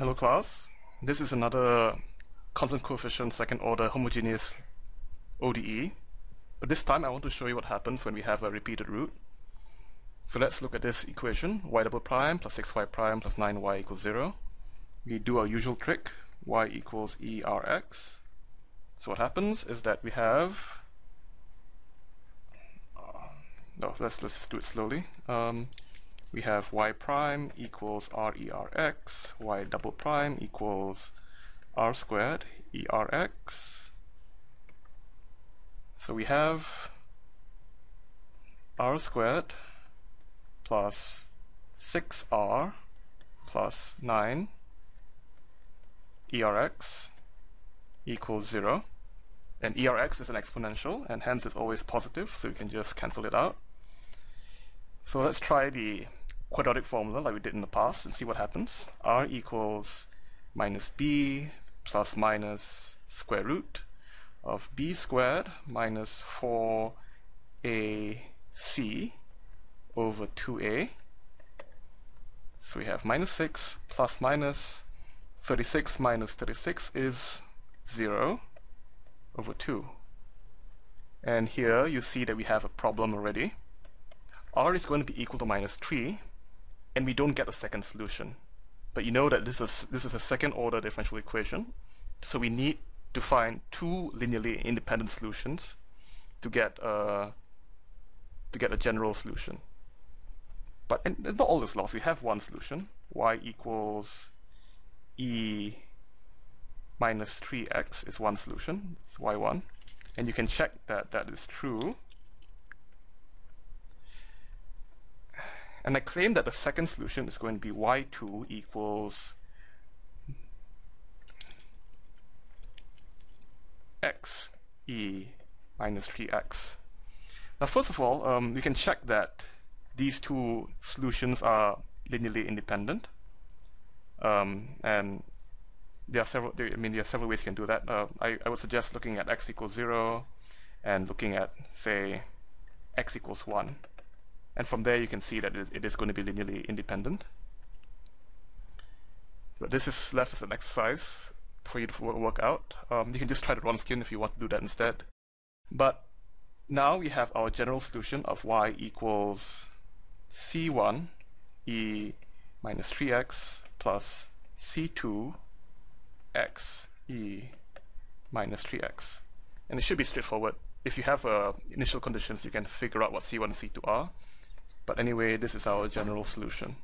Hello class, this is another constant coefficient second order homogeneous ODE. But this time I want to show you what happens when we have a repeated root. So let's look at this equation, y double prime plus 6y prime plus 9y equals 0. We do our usual trick, y equals erx. So what happens is that we have, uh, no, let's, let's do it slowly. Um, we have y prime equals r e r x, y double prime equals r squared e r x. So we have r squared plus 6r plus 9 erx equals 0. And erx is an exponential, and hence it's always positive, so we can just cancel it out. So let's try the quadratic formula like we did in the past and see what happens. r equals minus b plus minus square root of b squared minus 4ac over 2a. So we have minus 6 plus minus 36 minus 36 is 0 over 2. And here you see that we have a problem already. r is going to be equal to minus 3 and we don't get a second solution. But you know that this is this is a second order differential equation, so we need to find two linearly independent solutions to get a to get a general solution. But and not all is lost. We have one solution. y equals e minus 3x is one solution. It's y1. And you can check that that is true And I claim that the second solution is going to be y2 equals x e minus 3x. Now first of all, um, we can check that these two solutions are linearly independent. Um, and there are several, there, I mean, there are several ways you can do that. Uh, I, I would suggest looking at x equals 0 and looking at, say, x equals 1. And from there you can see that it is going to be linearly independent. But this is left as an exercise for you to work out. Um, you can just try to Wronskian if you want to do that instead. But now we have our general solution of y equals c1 e minus 3x plus c2 x e minus 3x. And it should be straightforward. If you have uh, initial conditions, you can figure out what c1 and c2 are. But anyway, this is our general solution.